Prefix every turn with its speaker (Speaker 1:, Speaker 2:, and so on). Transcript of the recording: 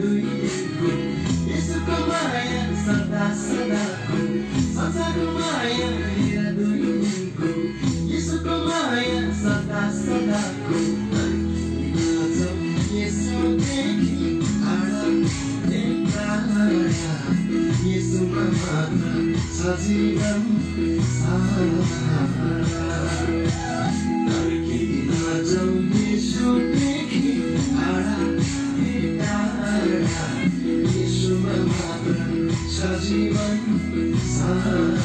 Speaker 1: दुईको यसुको माया सदा सदाको संसारको माया हेरा दुईको यसुको माया सदा सदाको सजीवन सारा सजीवन सजीवन